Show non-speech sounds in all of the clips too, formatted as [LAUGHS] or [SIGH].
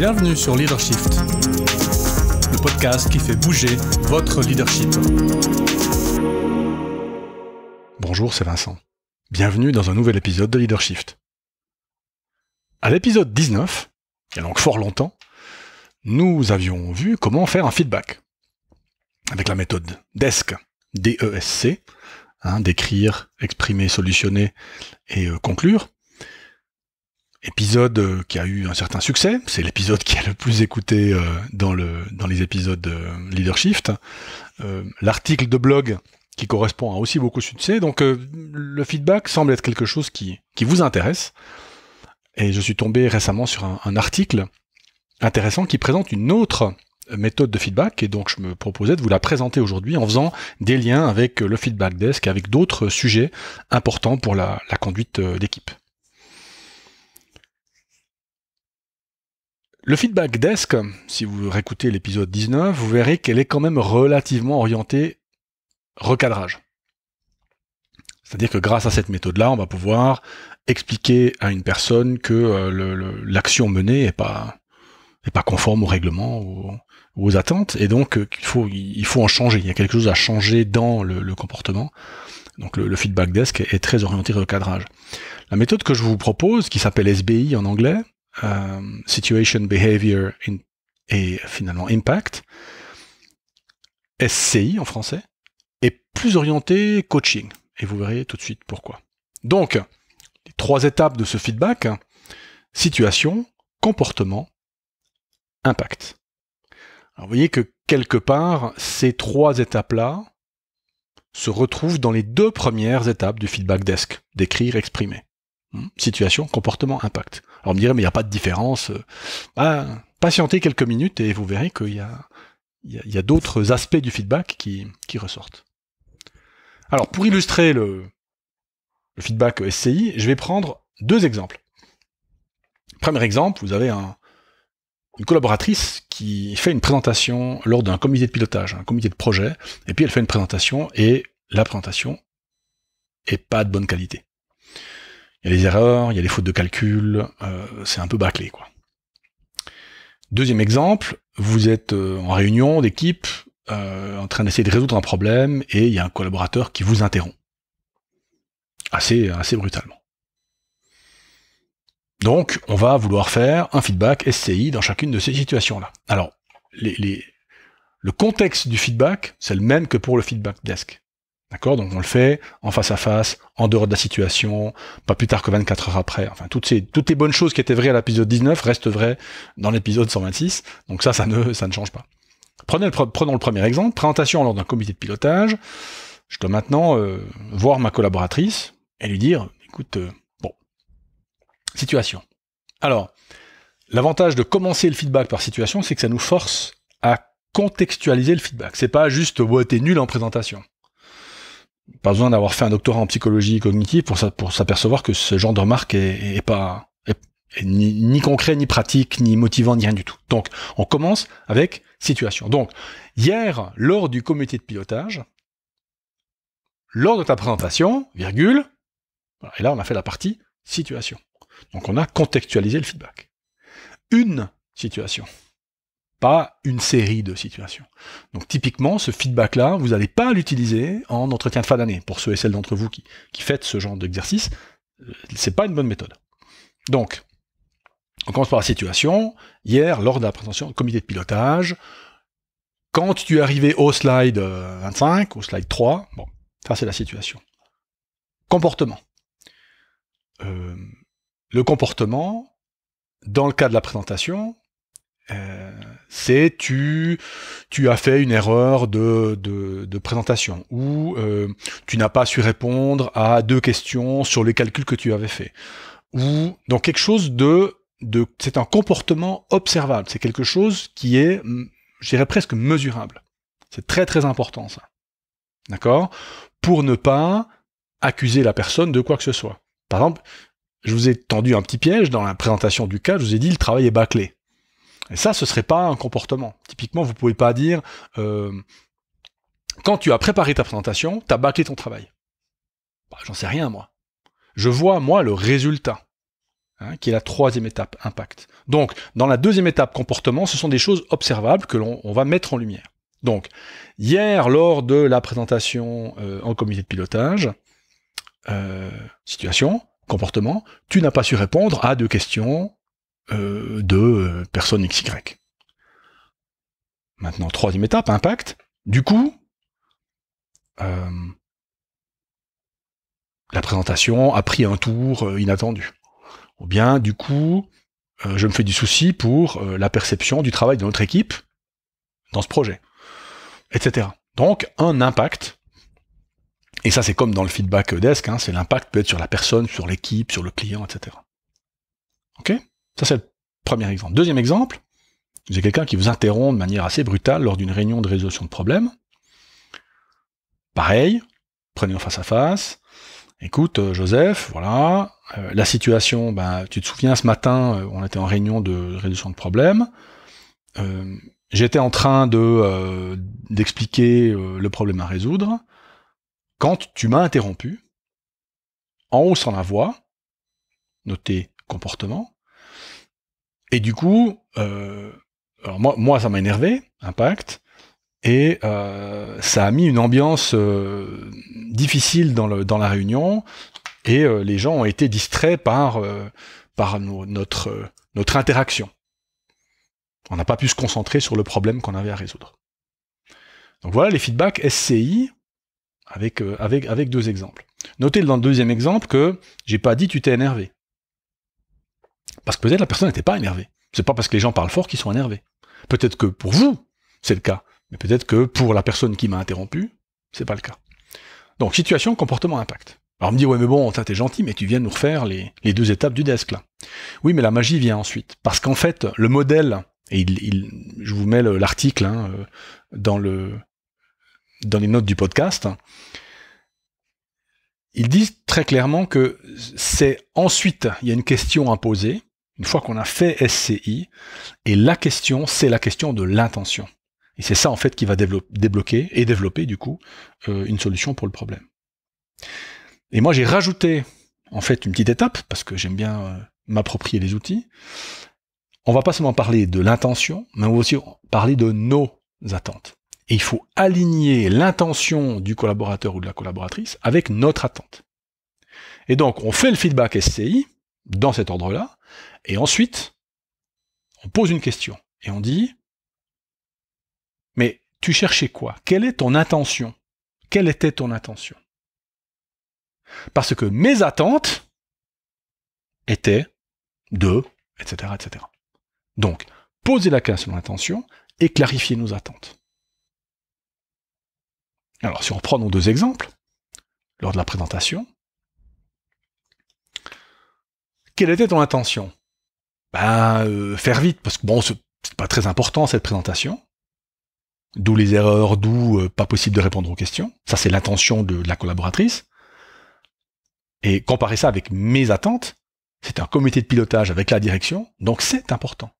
Bienvenue sur Leadership, le podcast qui fait bouger votre leadership. Bonjour, c'est Vincent. Bienvenue dans un nouvel épisode de Leadership. À l'épisode 19, il y a donc fort longtemps, nous avions vu comment faire un feedback avec la méthode DESC, D-E-S-C, hein, d'écrire, exprimer, solutionner et euh, conclure épisode euh, qui a eu un certain succès, c'est l'épisode qui est le plus écouté euh, dans, le, dans les épisodes de Leadership. Euh, l'article de blog qui correspond à aussi beaucoup de succès, donc le feedback semble être quelque chose qui, qui vous intéresse. Et je suis tombé récemment sur un, un article intéressant qui présente une autre méthode de feedback, et donc je me proposais de vous la présenter aujourd'hui en faisant des liens avec le feedback desk, avec d'autres sujets importants pour la, la conduite d'équipe. Le feedback desk, si vous réécoutez l'épisode 19, vous verrez qu'elle est quand même relativement orientée recadrage. C'est-à-dire que grâce à cette méthode-là, on va pouvoir expliquer à une personne que euh, l'action menée n'est pas, conforme au règlement ou, aux attentes, et donc euh, il faut en changer. Il y a quelque chose à changer dans le, comportement. Donc le, feedback desk est très orienté recadrage. La méthode que je vous propose, qui s'appelle SBI en anglais, euh, situation, Behavior et finalement Impact, SCI en français, est plus orienté coaching. Et vous verrez tout de suite pourquoi. Donc, les trois étapes de ce feedback, situation, comportement, impact. Vous voyez que quelque part, ces trois étapes-là se retrouvent dans les deux premières étapes du feedback desk, d'écrire, exprimer. Hmm. Situation, comportement, impact. Alors on me dirait, mais il n'y a pas de différence. Bah, patientez quelques minutes et vous verrez qu'il y a, d'autres aspects du feedback qui, ressortent. Alors pour illustrer le, feedback SCI, je vais prendre deux exemples. Premier exemple, vous avez un, une collaboratrice qui fait une présentation lors d'un comité de pilotage, un comité de projet, et puis elle fait une présentation et la présentation est pas de bonne qualité il y a des erreurs, il y a des fautes de calcul, euh, c'est un peu bâclé quoi. Deuxième exemple, vous êtes euh, en réunion d'équipe, euh, en train d'essayer de résoudre un problème, et il y a un collaborateur qui vous interrompt. Assez, assez brutalement. Donc, on va vouloir faire un feedback SCI dans chacune de ces situations-là. Alors, les, le contexte du feedback, c'est le même que pour le feedback desk. D'accord? Donc on le fait en face à face, en dehors de la situation, pas plus tard que 24 heures après. Enfin, toutes, ces, toutes les bonnes choses qui étaient vraies à l'épisode 19 restent vraies dans l'épisode 126. Donc ça, ça ne, ça ne change pas. Prenons le premier exemple. Présentation lors d'un comité de pilotage. Je dois maintenant euh, voir ma collaboratrice et lui dire, écoute, euh, bon, situation. Alors, l'avantage de commencer le feedback par situation, c'est que ça nous force à contextualiser le feedback. C'est pas juste, ouais, t'es nul en présentation pas besoin d'avoir fait un doctorat en psychologie cognitive pour, s'apercevoir que ce genre de remarque est, pas ni, concret, ni pratique, ni motivant, ni rien du tout. Donc, on commence avec situation. Donc, hier, lors du comité de pilotage, lors de ta présentation, virgule, et là, on a fait la partie situation. Donc, on a contextualisé le feedback. Une situation pas une série de situations. Donc typiquement, ce feedback-là, vous n'allez pas l'utiliser en entretien de fin d'année. Pour ceux et celles d'entre vous qui, qui faites ce genre d'exercice, euh, c'est pas une bonne méthode. Donc, on commence par la situation. Hier, lors de la présentation du comité de pilotage, quand tu es arrivé au slide 25, euh, au slide 3, bon, ça c'est la situation. Comportement. Euh, le comportement, dans le cas de la présentation, c'est tu tu as fait une erreur de, de, présentation ou euh, tu n'as pas su répondre à deux questions sur les calculs que tu avais fait ou donc quelque chose de de c'est un comportement observable. C'est quelque chose qui est je dirais presque mesurable. C'est très très important ça. D'accord? Pour ne pas accuser la personne de quoi que ce soit. Par exemple je vous ai tendu un petit piège dans la présentation du cas je vous ai dit le travail est bâclé et ça, ce serait pas un comportement. Typiquement, vous pouvez pas dire euh, quand tu as préparé ta présentation, tu as bâclé ton travail. Bah, j'en sais rien, moi. Je vois, moi, le résultat. hein, qui est la troisième étape, impact. Donc, dans la deuxième étape, comportement, ce sont des choses observables que l'on va mettre en lumière. Donc, hier, lors de la présentation euh, en comité de pilotage, euh, situation, comportement, tu n'as pas su répondre à deux questions euh, de personnes XY. Maintenant, troisième étape, impact. Du coup, la présentation a pris un tour inattendu. Ou bien, du coup, je me fais du souci pour la perception du travail de notre équipe dans ce projet etc. Donc un impact, et ça c'est comme dans le feedback desk, hein, c'est l'impact peut être sur la personne, sur l'équipe, sur le client, etc. Ok? Ça c'est le premier exemple. Deuxième exemple, j'ai quelqu'un qui vous interrompt de manière assez brutale lors d'une réunion de résolution de problème. Pareil, prenez-en face à face. Écoute, euh, Joseph, voilà, euh, la situation, ben, tu te souviens, ce matin, euh, on était en réunion de résolution de problème. J'étais en train de d'expliquer le problème à résoudre quand tu m'as interrompu. En haut sur la voix, noté comportement. Et du coup, euh, moi, ça m'a énervé, impact, et ça a mis une ambiance difficile dans, la réunion, et les gens ont été distraits par, notre, interaction. On n'a pas pu se concentrer sur le problème qu'on avait à résoudre. Donc voilà les feedbacks SCI avec, euh, avec, avec deux exemples. Notez dans le deuxième exemple que j'ai pas dit tu t'es énervé. Parce que peut-être la personne n'était pas énervée. C'est pas parce que les gens parlent fort qu'ils sont énervés. Peut-être que pour vous, c'est le cas. Mais peut-être que pour la personne qui m'a interrompu, c'est pas le cas. Donc situation, comportement, impact. Alors on me dit ouais mais bon, t'es gentil, mais tu viens nous refaire les, deux étapes du desk là. Oui, mais la magie vient ensuite. Parce qu'en fait, le modèle et je vous mets l'article hein, euh, dans les notes du podcast. Ils disent très clairement que c'est ensuite, il y a une question à poser, une fois qu'on a fait SCI, et la question, c'est la question de l'intention. Et c'est ça en fait qui va débloquer et développer du coup euh, une solution pour le problème. Et moi j'ai rajouté en fait une petite étape, parce que j'aime bien euh, m'approprier les outils, on va pas seulement parler de l'intention, mais on va aussi parler de nos attentes. Et il faut aligner l'intention du collaborateur ou de la collaboratrice avec notre attente. Et donc, on fait le feedback SCI dans cet ordre-là, et ensuite, on pose une question, et on dit, mais tu cherchais quoi? Quelle est ton intention? Quelle était ton intention? Parce que mes attentes étaient de, etc., etc. Donc, posez la question d'intention et clarifiez nos attentes. Alors, si on reprend nos deux exemples, lors de la présentation, quelle était ton intention? Ben, euh, faire vite, parce que bon, c'est pas très important cette présentation. D'où les erreurs, d'où euh, pas possible de répondre aux questions. Ça, c'est l'intention de, de la collaboratrice. Et comparer ça avec mes attentes, c'est un comité de pilotage avec la direction, donc c'est important.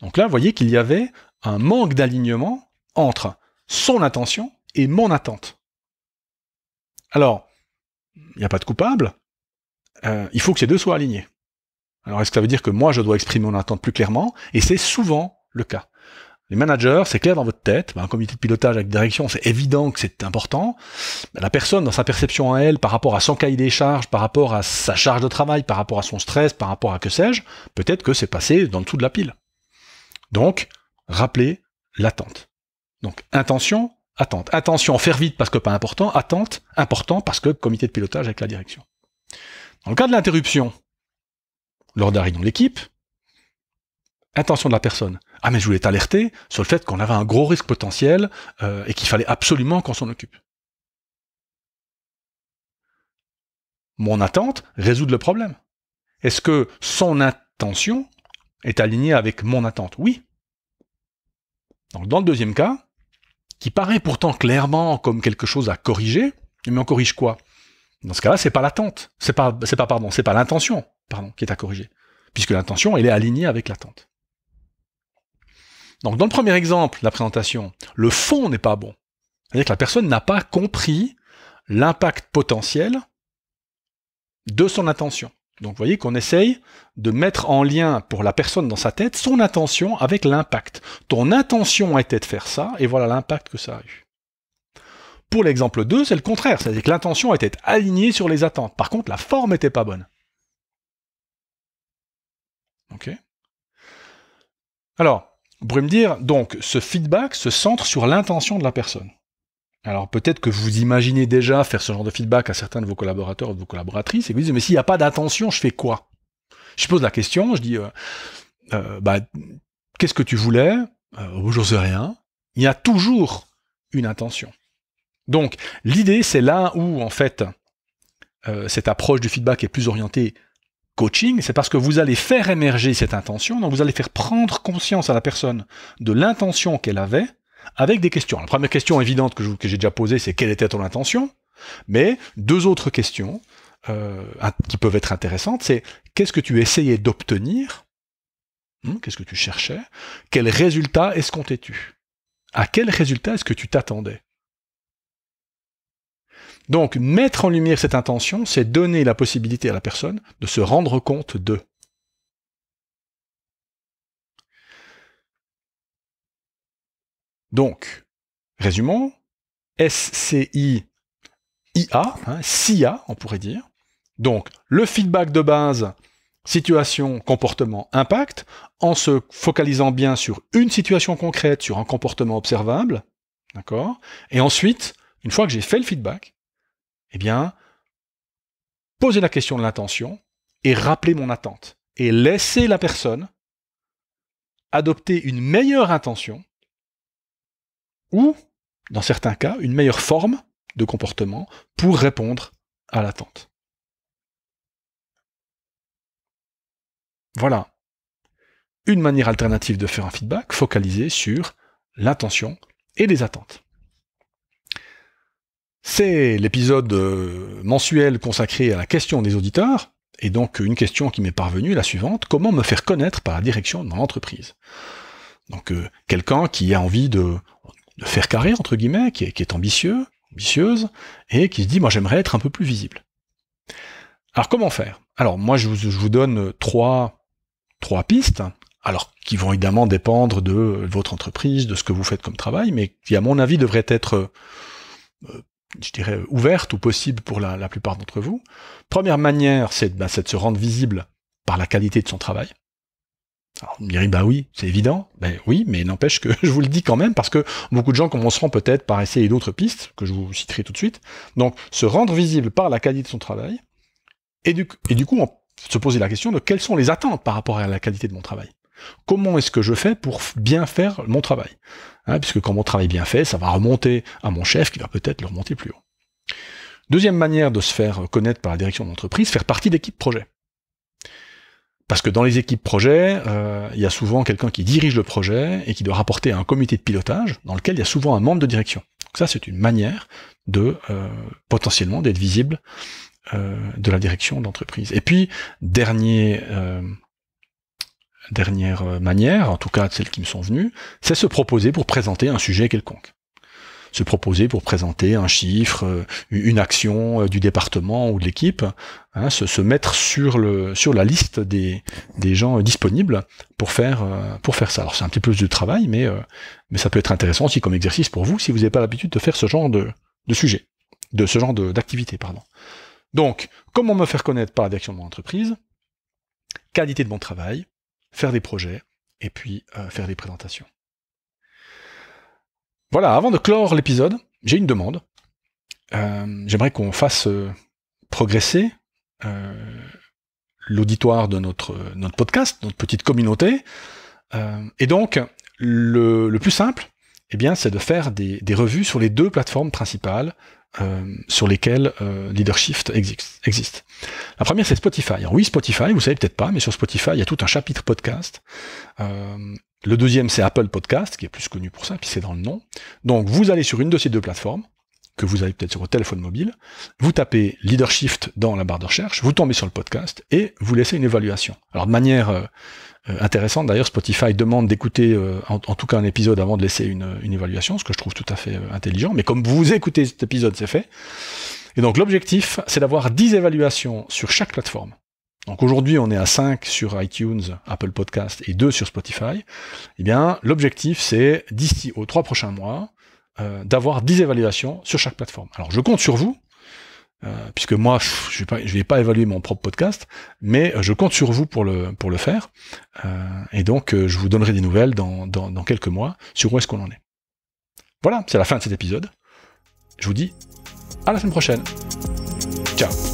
Donc là, vous voyez qu'il y avait un manque d'alignement entre son intention et mon attente. Alors, il n'y a pas de coupable, euh, il faut que ces deux soient alignés. Alors est-ce que ça veut dire que moi je dois exprimer mon attente plus clairement? Et c'est souvent le cas. Les managers, c'est clair dans votre tête, ben, un comité de pilotage avec direction, c'est évident que c'est important. Ben, la personne, dans sa perception à elle, par rapport à son cahier des charges, par rapport à sa charge de travail, par rapport à son stress, par rapport à que sais-je, peut-être que c'est passé dans le dessous de la pile. Donc, rappelez l'attente. Donc, intention, attente. Attention, faire vite parce que pas important. Attente, important parce que comité de pilotage avec la direction. Dans le cas de l'interruption, lors d'un réunion l'équipe, intention de la personne. Ah mais je voulais t'alerter sur le fait qu'on avait un gros risque potentiel euh, et qu'il fallait absolument qu'on s'en occupe. Mon attente, résoudre le problème. Est-ce que son intention est aligné avec mon attente? Oui. Dans le deuxième cas, qui paraît pourtant clairement comme quelque chose à corriger, mais on corrige quoi? Dans ce cas-là, c'est pas l'attente, c'est pas, pas pardon, c'est pas l'intention, pardon, qui est à corriger, puisque l'intention, elle est alignée avec l'attente. Donc dans le premier exemple, la présentation, le fond n'est pas bon. C'est-à-dire que la personne n'a pas compris l'impact potentiel de son intention. Donc vous voyez qu'on essaye de mettre en lien pour la personne dans sa tête son intention avec l'impact. Ton intention était de faire ça, et voilà l'impact que ça a eu. Pour l'exemple 2, c'est le contraire, c'est-à-dire que l'intention était alignée sur les attentes. Par contre, la forme n'était pas bonne. Ok Alors, vous me dire, donc, ce feedback se centre sur l'intention de la personne. Alors peut-être que vous imaginez déjà faire ce genre de feedback à certains de vos collaborateurs ou de vos collaboratrices, et vous dites, mais s'il n'y a pas d'attention, je fais quoi? Je pose la question, je dis, euh, euh, bah, qu'est-ce que tu voulais? Euh, sais rien. Il y a toujours une intention. Donc l'idée, c'est là où, en fait, euh, cette approche du feedback est plus orientée coaching, c'est parce que vous allez faire émerger cette intention, donc vous allez faire prendre conscience à la personne de l'intention qu'elle avait, avec des questions. La première question évidente que, j'ai déjà posée, c'est quelle était ton intention? Mais deux autres questions euh, qui peuvent être intéressantes, c'est qu'est-ce que tu essayais d'obtenir? Hmm, Qu'est-ce que tu cherchais? Quel résultat escomptais-tu? À quel résultat est-ce que tu t'attendais? Donc, mettre en lumière cette intention, c'est donner la possibilité à la personne de se rendre compte de. Donc, résumons, SCI IA, hein, SIA, on pourrait dire. Donc, le feedback de base, situation, comportement, impact, en se focalisant bien sur une situation concrète, sur un comportement observable, d'accord? Et ensuite, une fois que j'ai fait le feedback, eh bien, poser la question de l'intention et rappeler mon attente. Et laisser la personne adopter une meilleure intention ou, dans certains cas, une meilleure forme de comportement pour répondre à l'attente. Voilà une manière alternative de faire un feedback focalisé sur l'intention et les attentes. C'est l'épisode euh, mensuel consacré à la question des auditeurs, et donc une question qui m'est parvenue, la suivante, comment me faire connaître par la direction de mon entreprise? Donc euh, quelqu'un qui a envie de de faire carrière, entre guillemets, qui est, ambitieux, ambitieuse, et qui se dit, moi j'aimerais être un peu plus visible. Alors comment faire? Alors moi je vous, donne trois, trois pistes, alors qui vont évidemment dépendre de votre entreprise, de ce que vous faites comme travail, mais qui à mon avis devraient être, euh, je dirais, ouvertes ou possibles pour la, plupart d'entre vous. Première manière, c'est ben, de se rendre visible par la qualité de son travail. Alors, on me dirait, bah oui, c'est évident. Ben oui, mais n'empêche que [LAUGHS] je vous le dis quand même, parce que beaucoup de gens commenceront peut-être par essayer d'autres pistes, que je vous citerai tout de suite. Donc, se rendre visible par la qualité de son travail, et du, coup, se poser la question de quelles sont les attentes par rapport à la qualité de mon travail. Comment est-ce que je fais pour bien faire mon travail? Hein, Puisque quand mon travail est bien fait, ça va remonter à mon chef, qui va peut-être le remonter plus haut. Deuxième manière de se faire connaître par la direction de l'entreprise, faire partie d'équipe projet. Parce que dans les équipes projet, euh, il y a souvent quelqu'un qui dirige le projet et qui doit rapporter à un comité de pilotage dans lequel il y a souvent un membre de direction. Donc ça, c'est une manière de euh, potentiellement d'être visible euh, de la direction d'entreprise. Et puis, dernier, dernière manière, en tout cas celles qui me sont venues, c'est se proposer pour présenter un sujet quelconque se proposer pour présenter un chiffre, euh, une action euh, du département ou de l'équipe, hein, se, mettre sur, le, sur la liste des, des gens disponibles pour faire, euh, pour faire ça. Alors c'est un petit peu de travail, mais, mais ça peut être intéressant aussi comme exercice pour vous si vous n'avez pas l'habitude de faire ce genre de, de sujet, de ce genre d'activité, pardon. Donc, comment me faire connaître par la direction de mon entreprise Qualité de mon travail, faire des projets, et puis faire des présentations. Voilà, avant de clore l'épisode, j'ai une demande. Euh, j'aimerais qu'on fasse euh, progresser euh, l'auditoire de notre, podcast, notre petite communauté. et donc, le, plus simple, eh bien, c'est de faire des, revues sur les deux plateformes principales sur lesquelles Leadership existe. La première, c'est Spotify. Oui, Spotify, vous savez peut-être pas, mais sur Spotify, il y a tout un chapitre podcast. Le deuxième, c'est Apple Podcast, qui est plus connu pour ça, puis c'est dans le nom. Donc, vous allez sur une de ces deux plateformes, que vous avez peut-être sur votre téléphone mobile, vous tapez Leadership dans la barre de recherche, vous tombez sur le podcast, et vous laissez une évaluation. Alors, de manière euh, euh, intéressante, d'ailleurs, Spotify demande d'écouter euh, en, tout cas un épisode avant de laisser une, une évaluation, ce que je trouve tout à fait intelligent, mais comme vous écoutez cet épisode, c'est fait. Et donc, l'objectif, c'est d'avoir 10 évaluations sur chaque plateforme. Donc aujourd'hui, on est à 5 sur iTunes, Apple Podcast et 2 sur Spotify. Eh bien, l'objectif, c'est d'ici aux 3 prochains mois, euh, d'avoir 10 évaluations sur chaque plateforme. Alors, je compte sur vous, euh, puisque moi, je ne vais, pas évaluer mon propre podcast, mais euh, je compte sur vous pour le, pour le faire. Et donc, je vous donnerai des nouvelles dans, dans quelques mois sur où est-ce qu'on en est. Voilà, c'est la fin de cet épisode. Je vous dis à la semaine prochaine. Ciao